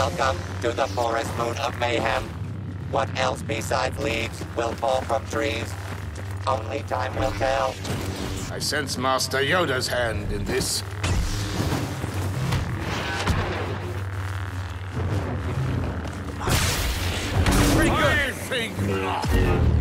Welcome to the forest moon of mayhem. What else besides leaves will fall from trees? Only time will tell. I sense Master Yoda's hand in this. I think not.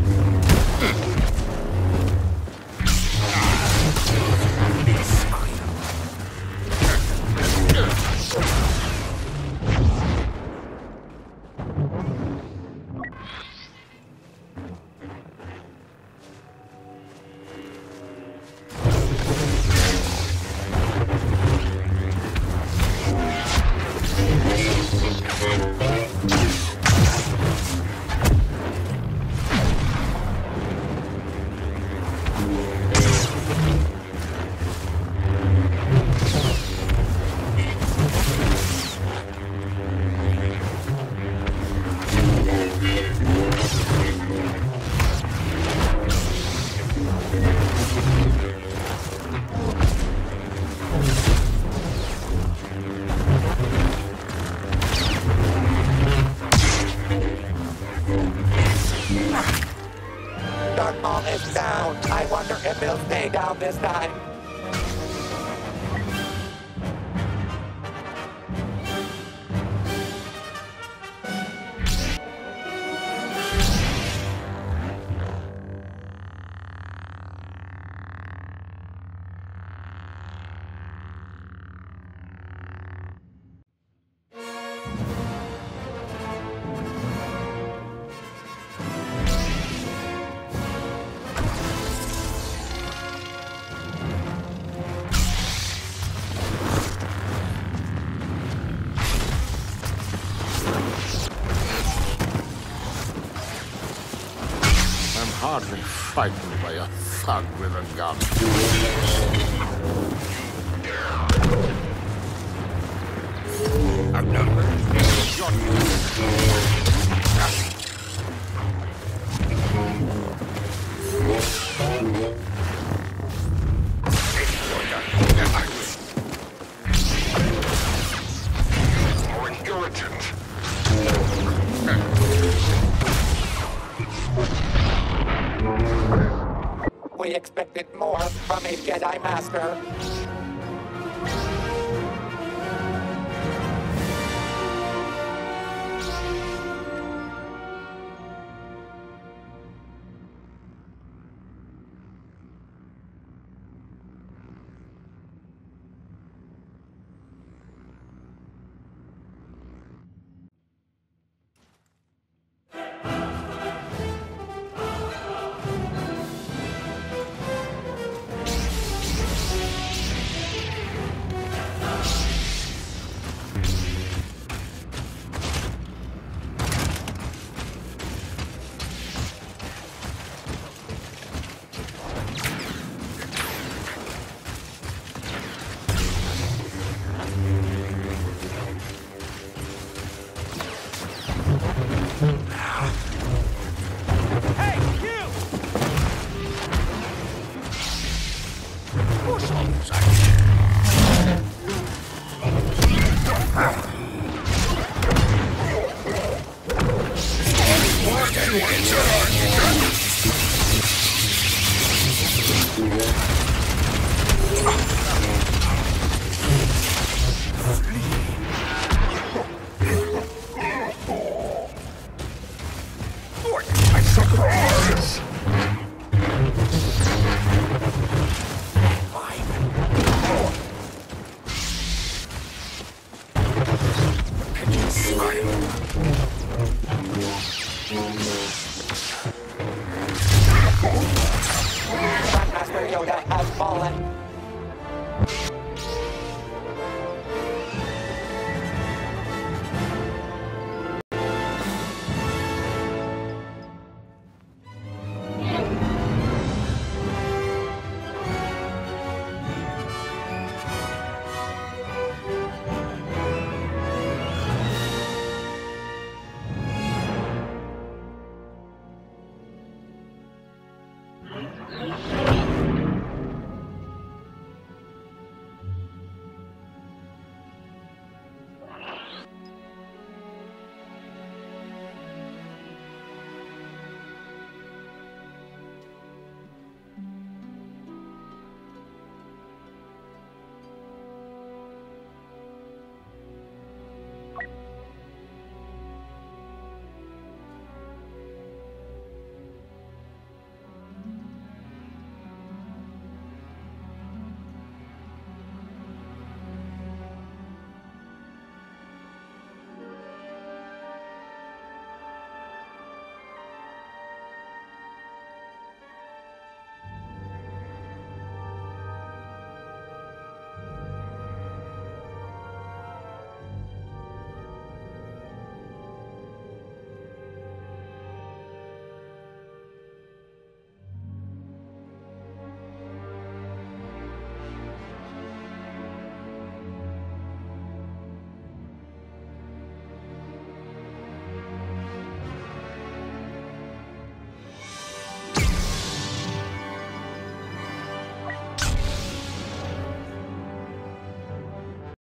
He'll stay down this time. Hardly frightened by a thug with a gun. Outnumbered. Expected more from a Jedi Master. A